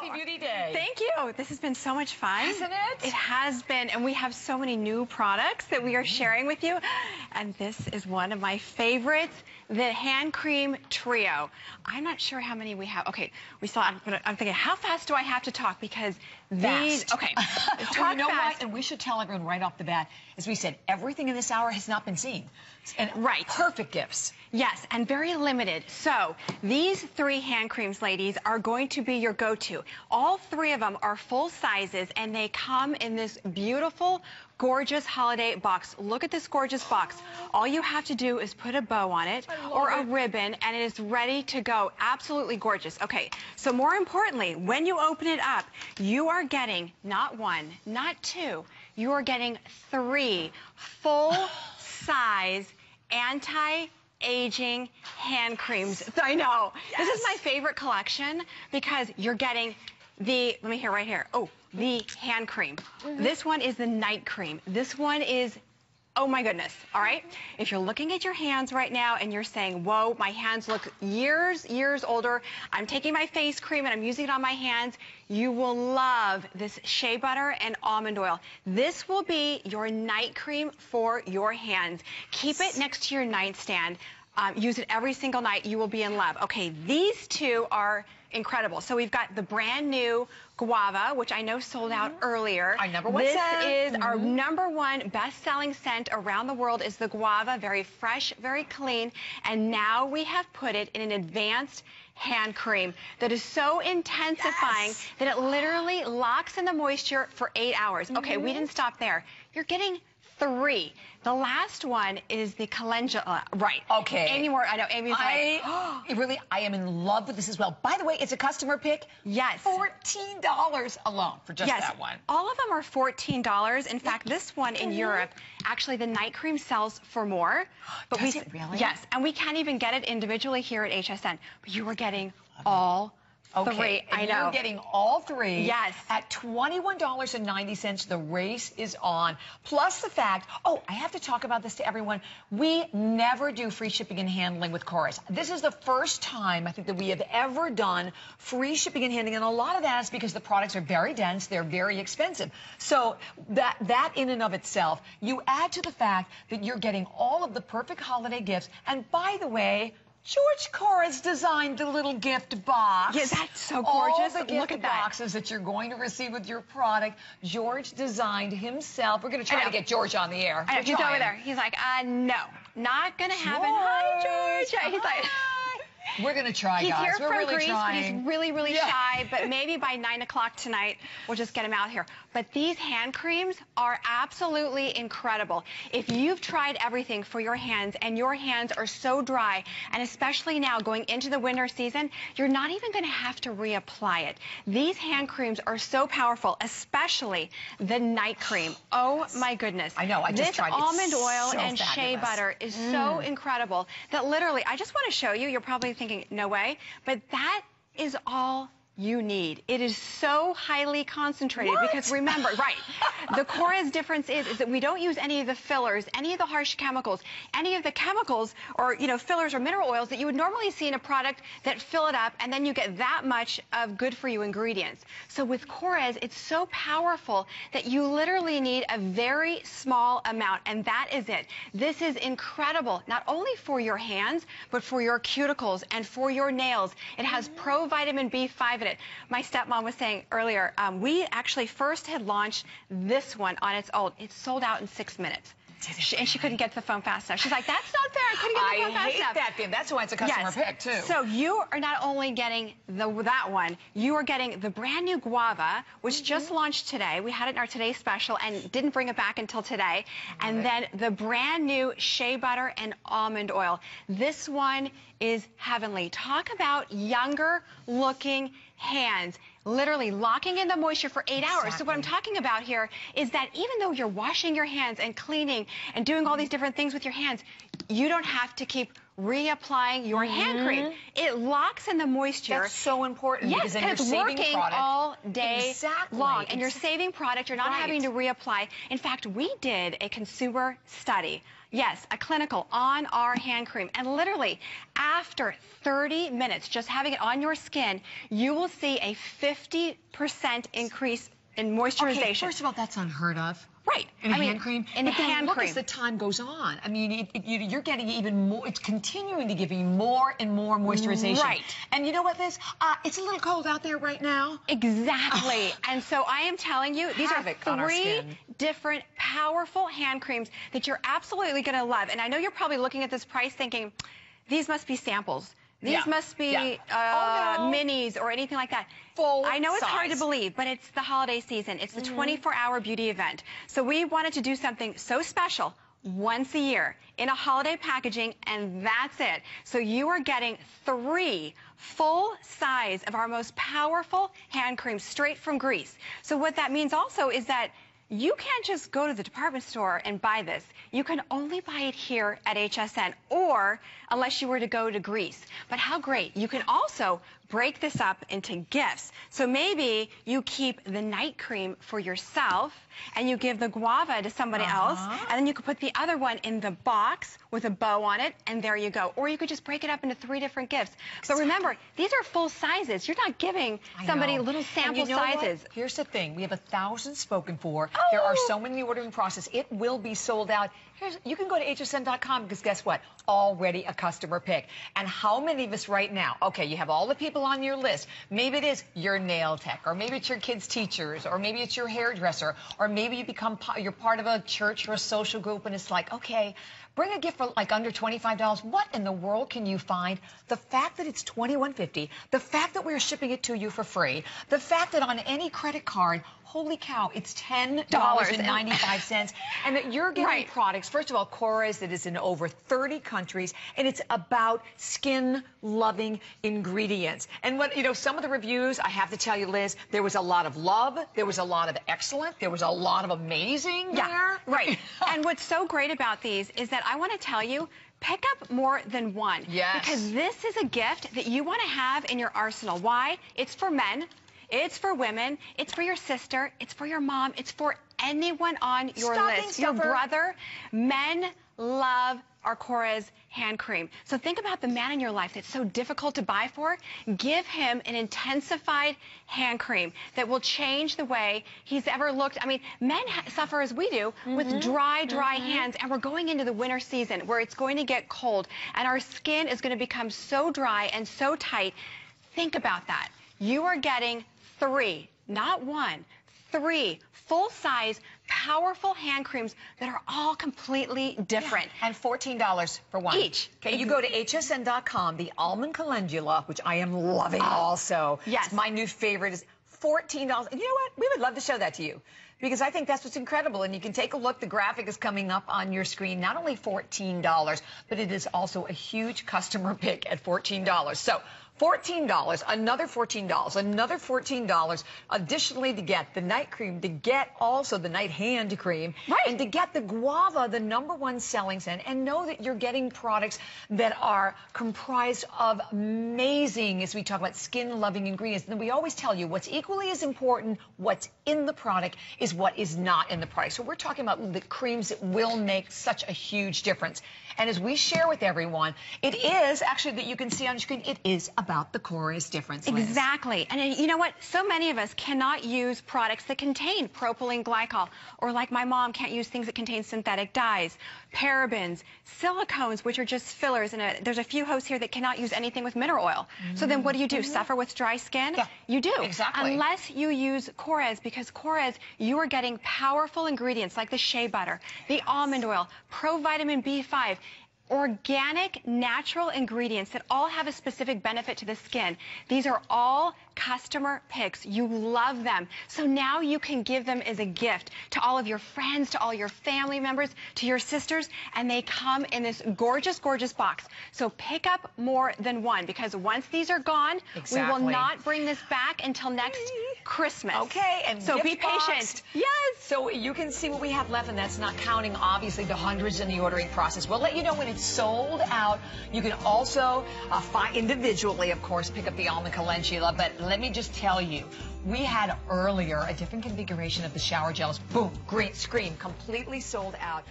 Happy Beauty Day. Thank you. Oh, this has been so much fun. Hasn't it? It has been, and we have so many new products that we are mm. sharing with you. And this is one of my favorites, the hand cream trio. I'm not sure how many we have. Okay, we saw, I'm, gonna, I'm thinking, how fast do I have to talk? Because these, Fast. okay, well, you know fast. what? And we should tell everyone right off the bat, as we said, everything in this hour has not been seen. And Right. perfect gifts. Yes, and very limited. So these three hand creams, ladies, are going to be your go-to. All three of them are full sizes, and they come in this beautiful, gorgeous holiday box. Look at this gorgeous box. All you have to do is put a bow on it or a it. ribbon, and it is ready to go. Absolutely gorgeous. Okay, so more importantly, when you open it up, you are getting not one, not two, you are getting three full-size anti-aging hand creams. I know. This is my favorite collection because you're getting the, let me hear right here. Oh, the hand cream. This one is the night cream. This one is Oh my goodness, all right? If you're looking at your hands right now and you're saying, whoa, my hands look years, years older, I'm taking my face cream and I'm using it on my hands, you will love this shea butter and almond oil. This will be your night cream for your hands. Keep it next to your nightstand. Um, use it every single night. You will be in love. Okay, these two are incredible. So we've got the brand new guava, which I know sold out earlier. Our number one this scent. is our number one best-selling scent around the world is the guava. Very fresh, very clean. And now we have put it in an advanced hand cream that is so intensifying Yes. that it literally locks in the moisture for eight hours. Okay, we didn't stop there. You're getting three. The last one is the calendula. Uh, right. Okay. Amy Moore, I know Amy's like, I really, I am in love with this as well. By the way, it's a customer pick. Yes. Fourteen dollars alone for just yes, that one. all of them are $14. In fact, this one in Europe, actually the night cream sells for more. But Does we, it really? Yes, and we can't even get it individually here at HSN. But you are getting all Okay, three. and I know. you're getting all three. Yes. At $21.90, the race is on. Plus the fact, oh, I have to talk about this to everyone. We never do free shipping and handling with Korres. This is the first time I think that we have ever done free shipping and handling, and a lot of that is because the products are very dense, they're very expensive. So that that in and of itself, you add to the fact that you're getting all of the perfect holiday gifts. And by the way, George Korres designed the little gift box. Yeah, that's so All gorgeous. the gift Look at that. boxes that you're going to receive with your product, George designed himself. We're going to try to get George on the air. I know, he's over there. He's like, uh, no, not gonna happen. Hi, George. He's like, We're going to try, He's guys. here We're from really Greece, trying. but he's really, really Yeah. shy. But maybe by 9 o'clock tonight, we'll just get him out here. But these hand creams are absolutely incredible. If you've tried everything for your hands and your hands are so dry, and especially now going into the winter season, you're not even going to have to reapply it. These hand creams are so powerful, especially the night cream. Oh my goodness. I know, I just this tried. It's almond oil so and shea butter is so mm. incredible that literally, I just want to show you, you're probably thinking, no way, but that is all you need. It is so highly concentrated What? because remember, right, the Korres difference is, is that we don't use any of the fillers, any of the harsh chemicals, any of the chemicals or, you know, fillers or mineral oils that you would normally see in a product that fill it up and then you get that much of good for you ingredients. So with Korres, it's so powerful that you literally need a very small amount and that is it. This is incredible, not only for your hands, but for your cuticles and for your nails. It has mm-hmm. pro vitamin B5 it. My stepmom was saying earlier, um, we actually first had launched this one on its own. It sold out in six minutes. She, and she couldn't get to the phone fast enough. She's like, that's not fair. I couldn't get to the phone I fast hate enough. that thing. That's why it's a customer pick, too. So you are not only getting the that one, you are getting the brand new guava, which Mm-hmm. just launched today. We had it in our today special and didn't bring it back until today. And then the brand new shea butter and almond oil. This one is heavenly. Talk about younger looking hands. Literally locking in the moisture for eight hours. So what I'm talking about here is that even though you're washing your hands and cleaning and doing all these different things with your hands, you don't have to keep reapplying your hand mm-hmm. cream. It locks in the moisture. That's so important Yes, because it's working product. all day Exactly. long, and you're saving product. You're not Right. having to reapply. In fact, we did a consumer study. Yes, a clinical on our hand cream. And literally, after 30 minutes, just having it on your skin, you will see a 50% increase in moisturization. Okay, first of all, that's unheard of. Right. In a I mean, hand cream. in a but then hand look cream. as the time goes on. I mean, it, it, you- you're getting even more. It's continuing to give you more and more moisturization. Right. And you know what, Liz? Uh, it's a little cold out there right now. Exactly. and so I am telling you, these are Havoc our three different powerful hand creams that you're absolutely going to love. And I know you're probably looking at this price thinking, these must be samples. These Yeah. must be Yeah. uh, Oh, no. minis or anything like that. Full I know it's hard to believe, but it's the holiday season. It's the 24-hour beauty event. So we wanted to do something so special once a year in a holiday packaging, and that's it. So you are getting three full size of our most powerful hand creams straight from Greece. So what that means also is that you can't just go to the department store and buy this. You can only buy it here at HSN or unless you were to go to Greece. But how great. You can also break this up into gifts. So maybe you keep the night cream for yourself and you give the guava to somebody else Uh-huh. and then you could put the other one in the box with a bow on it and there you go. Or you could just break it up into three different gifts. But remember, these are full sizes. You're not giving somebody little sample you know what? sizes. Here's the thing. We have a thousand spoken for. There are Oh. so many in the ordering process. It will be sold out. Here's, you can go to hsn.com because guess what? Already a customer pick. And how many of us right now, okay, you have all the people on your list. Maybe it is your nail tech, or maybe it's your kids' teachers, or maybe it's your hairdresser, or maybe you become, you're part of a church or a social group and it's like, okay, Bring a gift for like under $25. What in the world can you find? The fact that it's $21.50, the fact that we're shipping it to you for free, the fact that on any credit card, holy cow, it's $10.95, and that you're getting Right. products. First of all, Korres that is in over 30 countries, and it's about skin-loving ingredients. And what you know, some of the reviews, I have to tell you, Liz, there was a lot of love, there was a lot of excellent, there was a lot of amazing there. right. and what's so great about these is that I want to tell you, pick up more than one. Yes. Because this is a gift that you want to have in your arsenal. Why? It's for men. It's for women. It's for your sister. It's for your mom. It's for anyone on your Stocking list. Your brother. Men love our Korres hand cream. So think about the man in your life that's so difficult to buy for. Give him an intensified hand cream that will change the way he's ever looked. I mean, men ha- suffer as we do mm-hmm. with dry, dry mm-hmm. hands, and we're going into the winter season where it's going to get cold, and our skin is going to become so dry and so tight. Think about that. You are getting three, not one, three full-size, powerful hand creams that are all completely different. And $14 for one. Each. Okay, you go to hsn.com, the almond calendula, which I am loving oh, also. Oh, Yes. It's my new favorite is $14. And you know what? We would love to show that to you. Because I think that's what's incredible. And you can take a look. The graphic is coming up on your screen. Not only $14, but it is also a huge customer pick at $14. So $14, another $14, another $14 additionally to get the night cream, to get also the night hand cream, Right. and to get the guava, the number one selling scent, and know that you're getting products that are comprised of amazing, as we talk about skin-loving ingredients. And we always tell you what's equally as important, what's in the product, is what is not in the product. So we're talking about the creams that will make such a huge difference. And as we share with everyone, it is actually that you can see on screen, it is about the Korres difference. Liz. Exactly. And uh, you know what? So many of us cannot use products that contain propylene glycol, or like my mom can't use things that contain synthetic dyes, parabens, silicones, which are just fillers. And a, there's a few hosts here that cannot use anything with mineral oil. So then what do you do? Suffer with dry skin? Yeah, You do. exactly. Unless you use Korres, because Korres, you are getting powerful ingredients like the shea butter, the almond oil, provitamin B5, organic, natural ingredients that all have a specific benefit to the skin. These are all customer picks. You love them. So now you can give them as a gift to all of your friends, to all your family members, to your sisters, and they come in this gorgeous, gorgeous box. So pick up more than one because once these are gone, we will not bring this back until next Christmas. Okay, and so gift be patient. boxed. Yes. So you can see what we have left, and that's not counting, obviously, the hundreds in the ordering process. We'll let you know when it's sold out. You can also uh, find individually, of course, pick up the almond calendula. But let me just tell you, we had earlier a different configuration of the shower gels. Boom, great scream, completely sold out.